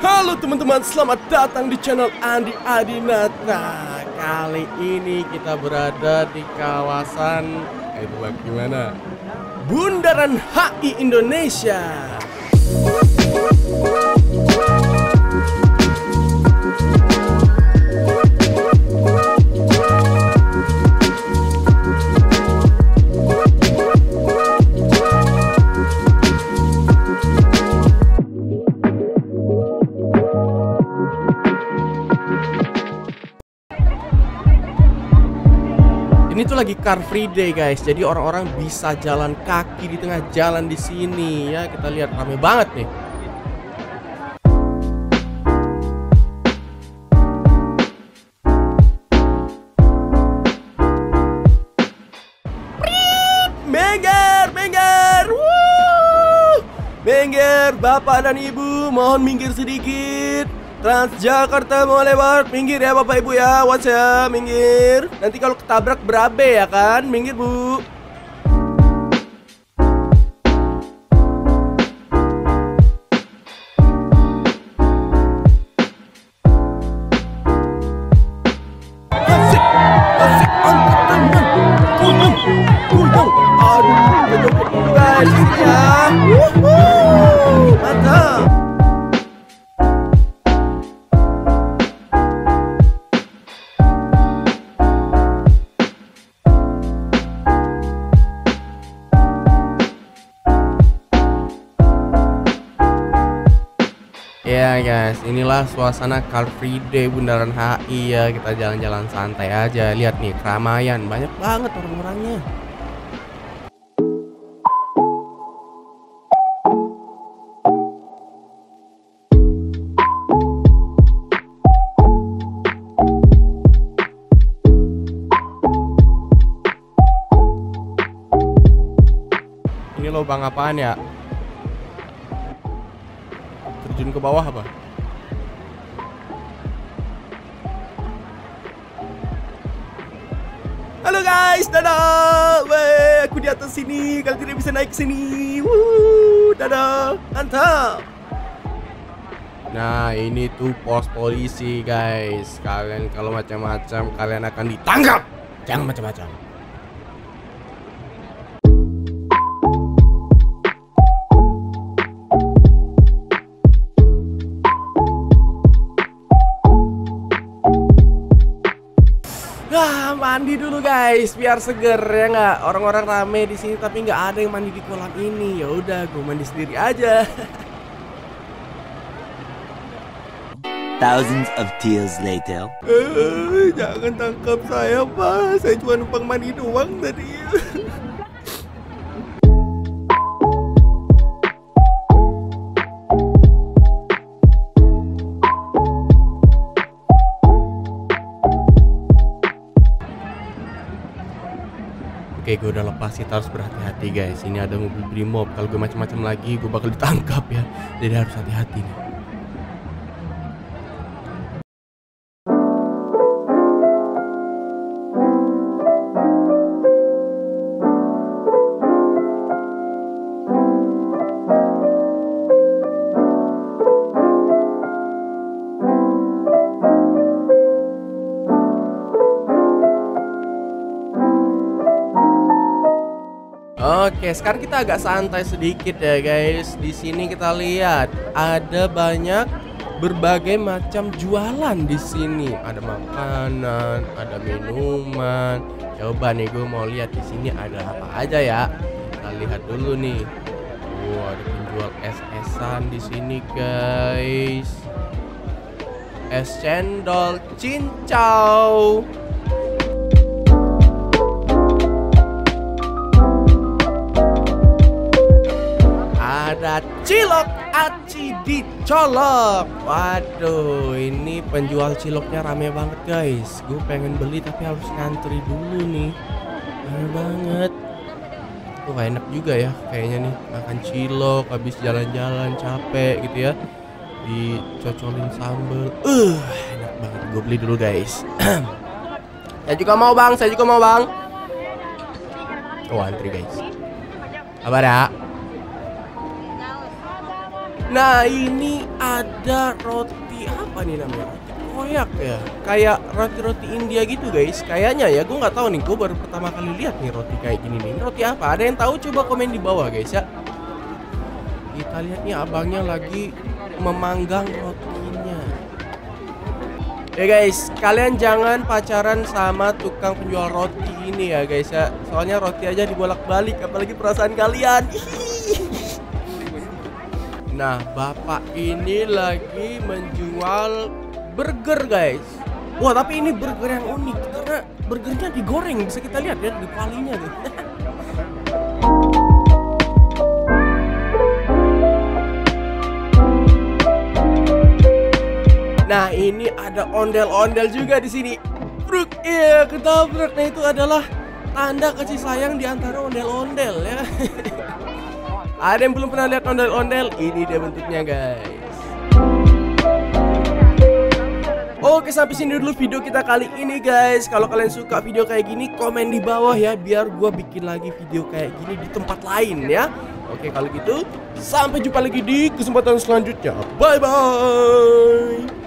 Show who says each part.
Speaker 1: Halo teman-teman, selamat datang di channel Andi Adinata. Kali ini kita berada di kawasan eh buat gimana? Bundaran HI Indonesia. Ini tuh lagi Car Free Day guys, jadi orang-orang bisa jalan kaki di tengah jalan di sini ya. Kita lihat rame banget nih. Bapak dan ibu mohon minggir sedikit. Transjakarta mau lewat, minggir ya bapak ibu ya, awas ya, minggir. Nanti kalau ketabrak berabe ya kan, minggir bu. Ya guys, inilah suasana Car Free Day Bundaran HI ya. Kita jalan-jalan santai aja. Lihat nih, keramaian. Banyak banget orang-orangnya. Ini lubang apaan ya? Terjun ke bawah apa? Halo guys, dadah. Weh, aku di atas sini. Kalian tidak bisa naik sini. Wuh, dadah. Mantap. Nah, ini tuh pos polisi, guys. Kalian kalau macam-macam kalian akan ditangkap. Jangan macam-macam. Wah, mandi dulu guys, biar seger ya nggak. Orang-orang rame di sini tapi nggak ada yang mandi di kolam ini. Ya udah, gue mandi sendiri aja.
Speaker 2: Thousands of tears later.
Speaker 1: Eh, jangan tangkap saya, Pak. Saya cuma numpang mandi doang tadi. Oke, gue udah lepas kita harus berhati-hati guys. Ini ada mobil brimob. Kalau gue macam-macam lagi, gue bakal ditangkap ya. Jadi harus hati-hati nih. Oke, sekarang kita agak santai sedikit ya guys. Di sini kita lihat ada banyak berbagai macam jualan di sini. Ada makanan, ada minuman. Coba nih gue mau lihat di sini ada apa aja ya. Kita lihat dulu nih. Wow, ada penjual es-esan di sini guys. Es cendol cincau. Ada cilok aci dicolok. Waduh, ini penjual ciloknya rame banget guys. Gue pengen beli tapi harus ngantri dulu nih. Rame banget. Tuh enak juga ya kayaknya nih makan cilok habis jalan-jalan capek gitu ya. Dicocolin sambel. Uh, enak banget. Gue beli dulu guys. saya juga mau bang, saya juga mau bang. Oh antri guys. Kabar ya? Nah ini ada roti apa nih namanya? Roti koyak ya. Kayak roti-roti India gitu guys. Kayaknya ya, gue nggak tahu nih. Gue baru pertama kali lihat nih roti kayak gini nih. Ini roti apa? Ada yang tahu? Coba komen di bawah guys ya. Kita lihat nih abangnya lagi memanggang rotinya. Ya guys, kalian jangan pacaran sama tukang penjual roti ini ya guys ya. Soalnya roti aja dibolak-balik, apalagi perasaan kalian. Nah, bapak ini lagi menjual burger guys. Wah, tapi ini burger yang unik karena burgernya digoreng. Bisa kita lihat ya di palinya tuh. Nah ini ada ondel-ondel juga di sini. Bruk, iya ketabrak. Nah itu adalah tanda kasih sayang di antara ondel-ondel ya. ada yang belum pernah lihat ondel-ondel? Ini dia bentuknya guys. Oke sampai sini dulu video kita kali ini guys Kalau kalian suka video kayak gini komen di bawah ya Biar gue bikin lagi video kayak gini di tempat lain ya Oke kalau gitu sampai jumpa lagi di kesempatan selanjutnya Bye bye